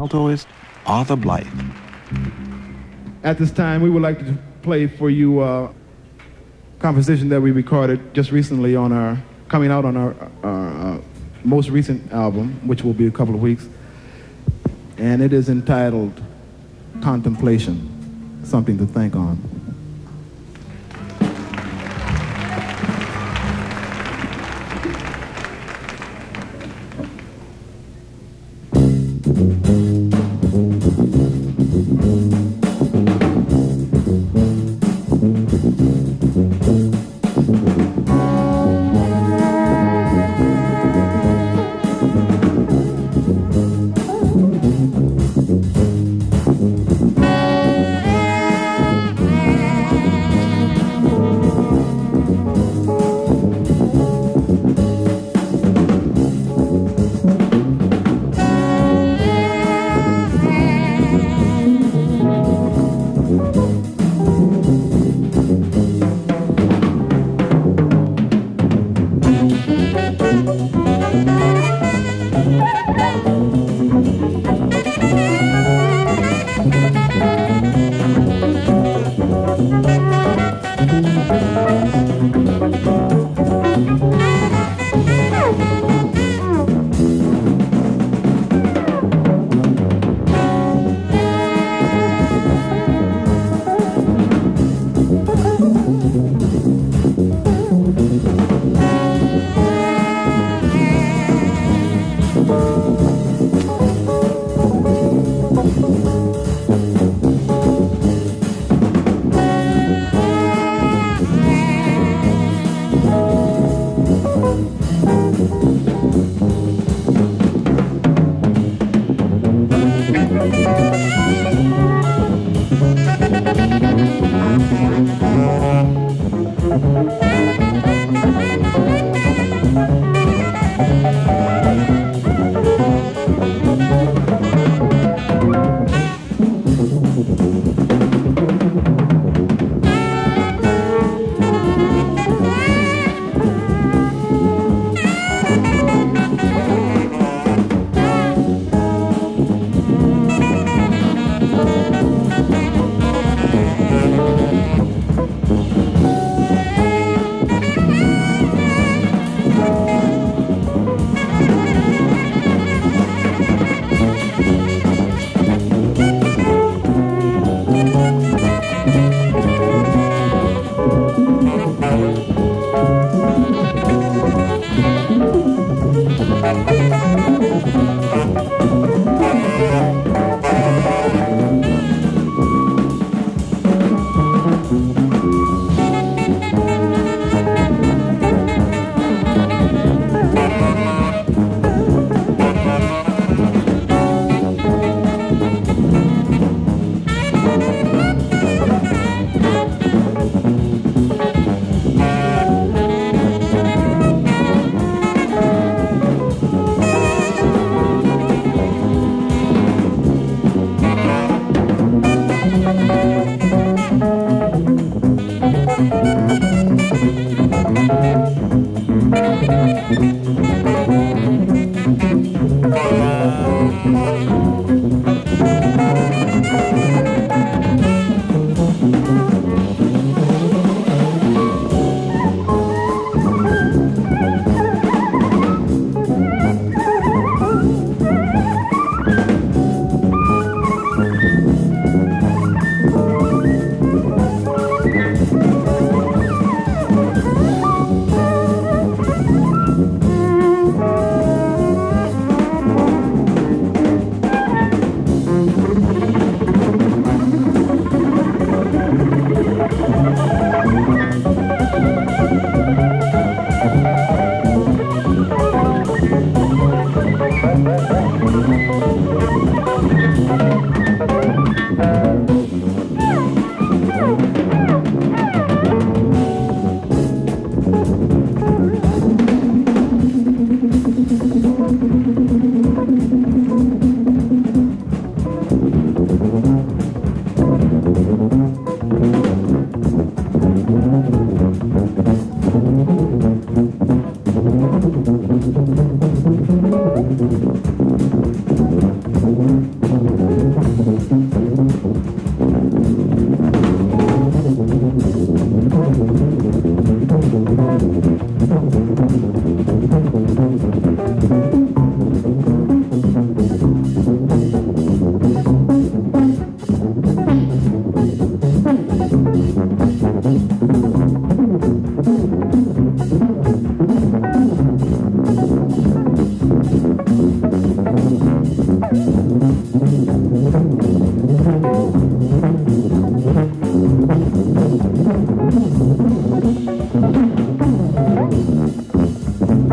altoist Arthur Blythe. At this time, we would like to play for you a composition that we recorded just recently on our, coming out on our, our uh, most recent album, which will be a couple of weeks. And it is entitled Contemplation, something to think on.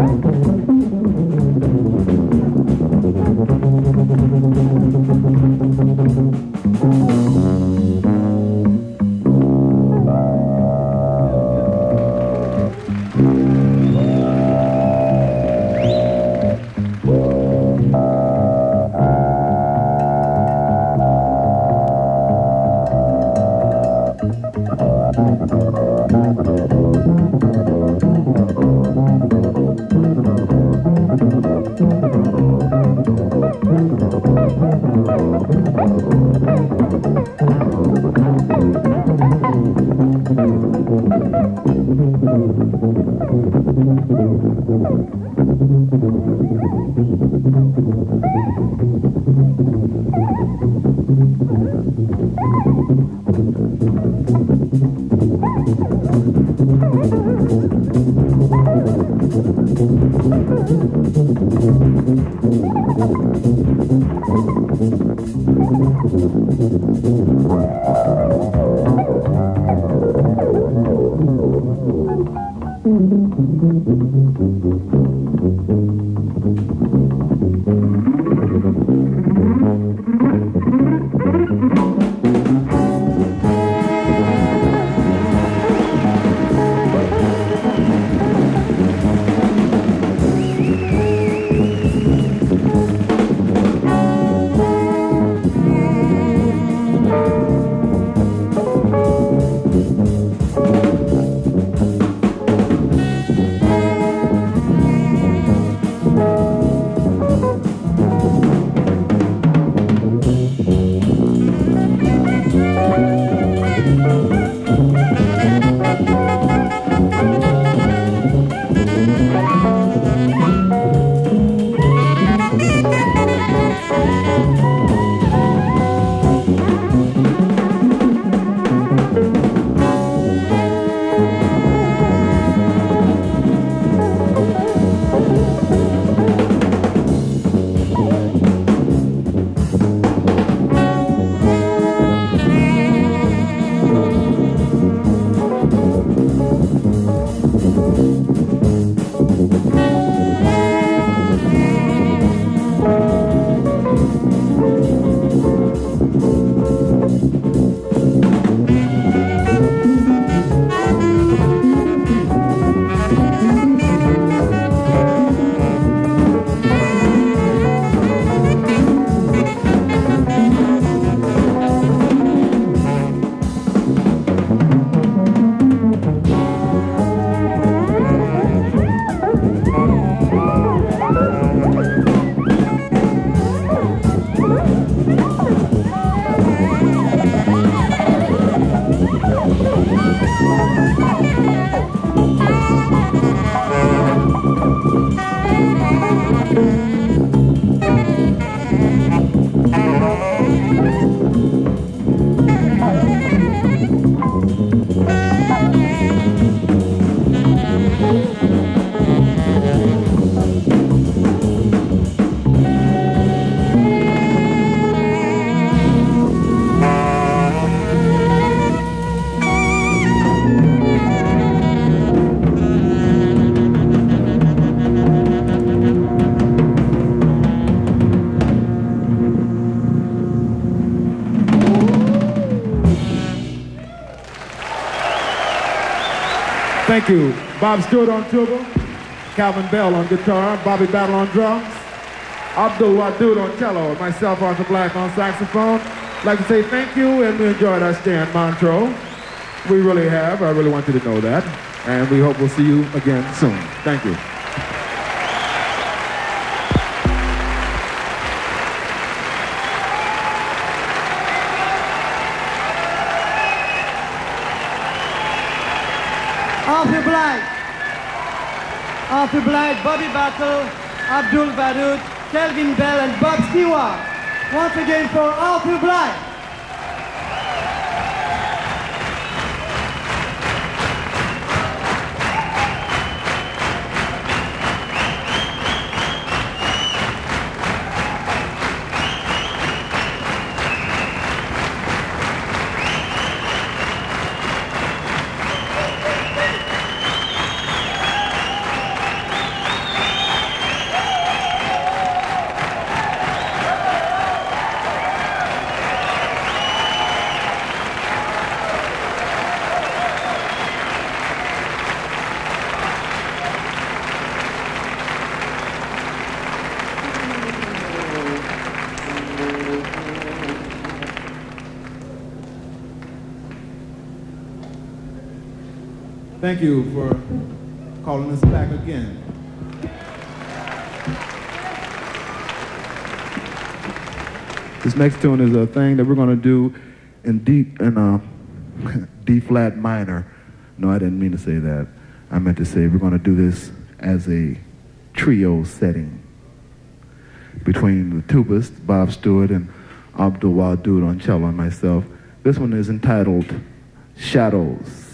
フフフフ。Thank you. Bob Stewart on tuba, Kelvin Bell on guitar, Bobby Battle on drums, Abdul Wadud on cello, and myself, Arthur Blythe, on saxophone. I'd like to say thank you, and we enjoyed our stay in Montreux. We really have. I really want you to know that. And we hope we'll see you again soon. Thank you. Arthur Blythe, Bobby Battle, Abdul Wadud, Kelvin Bell, and Bob Stewart. Once again for Arthur Blythe. Thank you for calling us back again. This next tune is a thing that we're going to do in D in uh, D flat minor. No, I didn't mean to say that. I meant to say we're going to do this as a trio setting between the tubist Bob Stewart and Abdul Wadud on cello and myself. This one is entitled Shadows.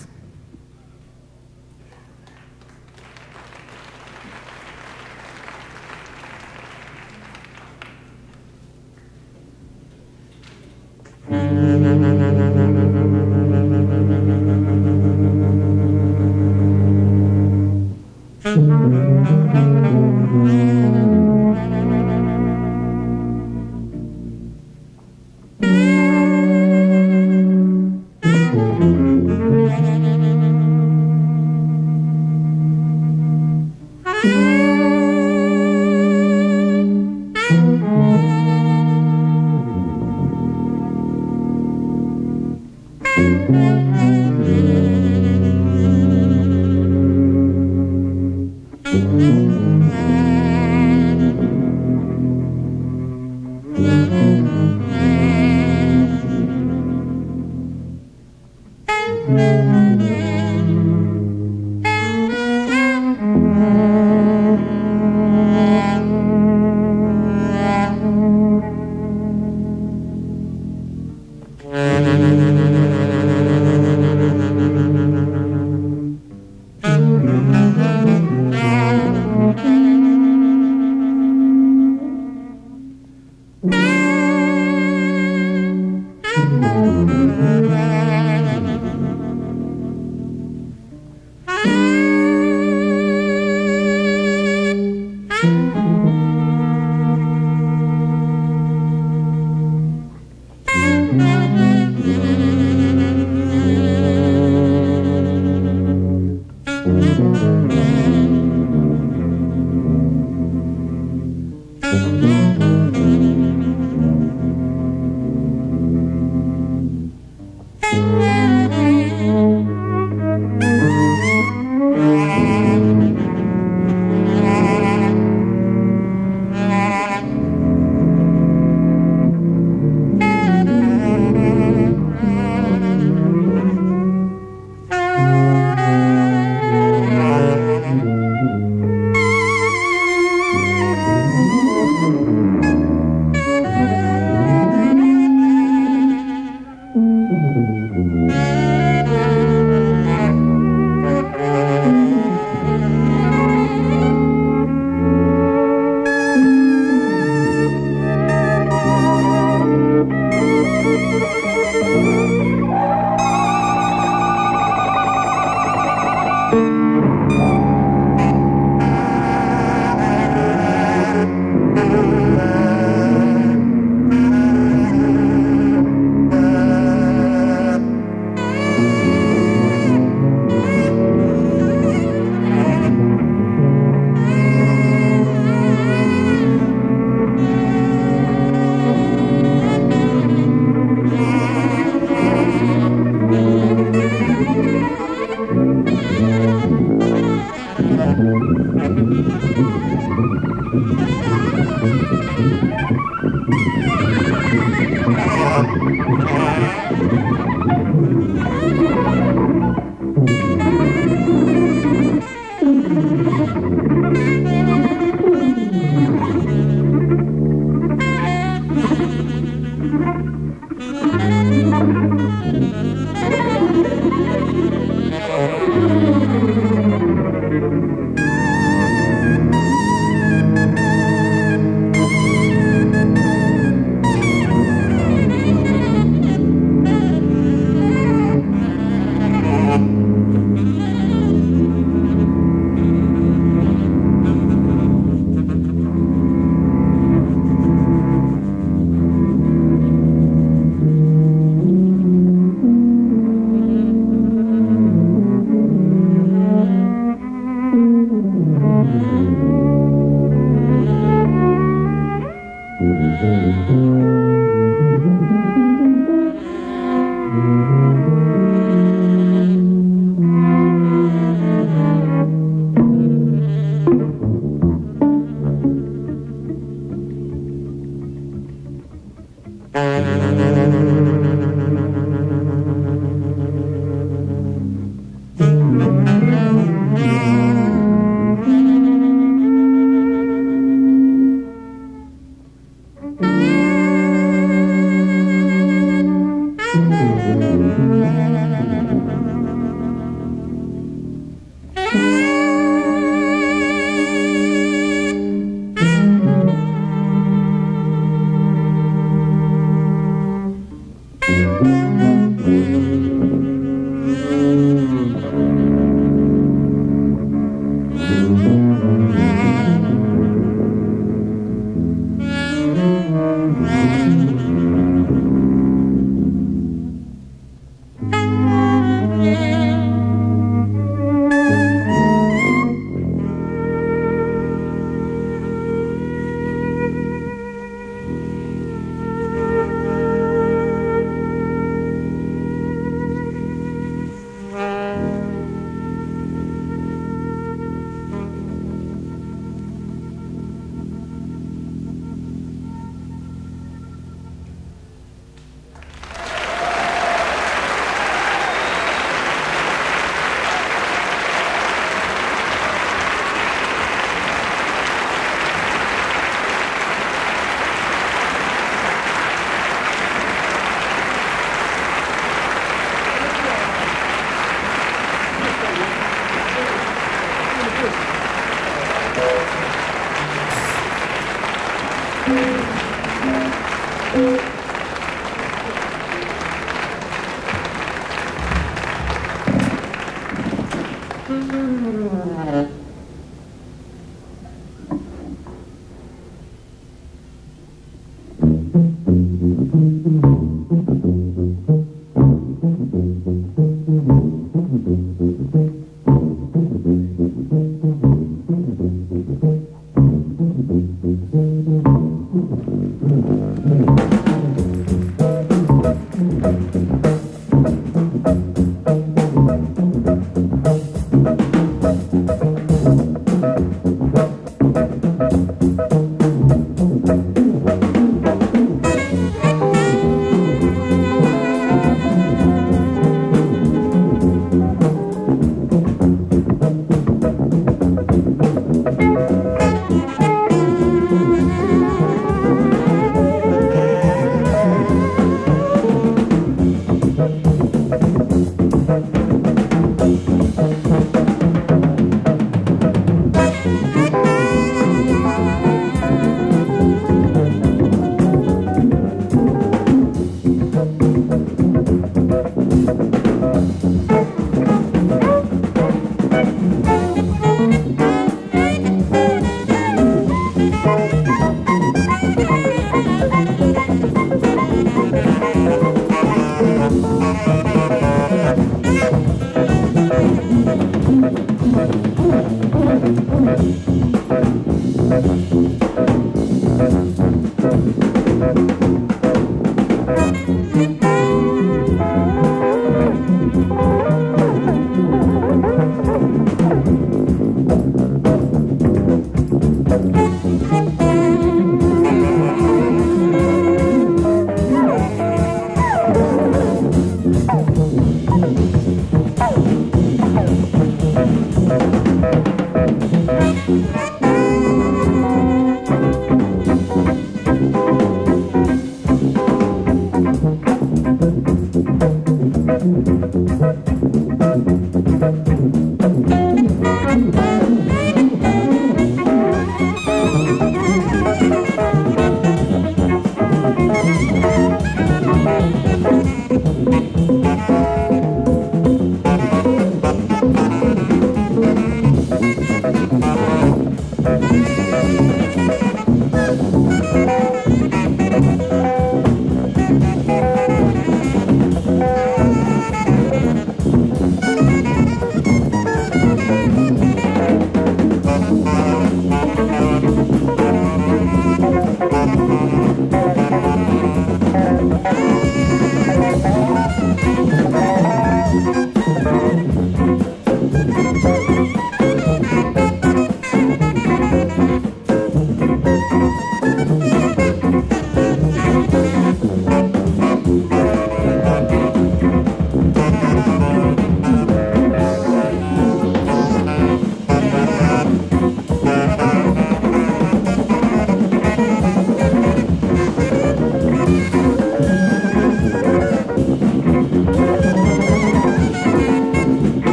Mm-hmm.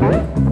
Huh?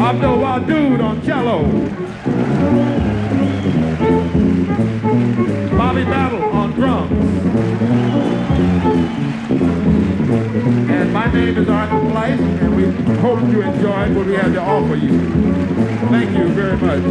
Abdul Wadud on cello. Bobby Battle on drums. And my name is Arthur Blythe, and we hope you enjoyed what we had to offer you. Thank you very much.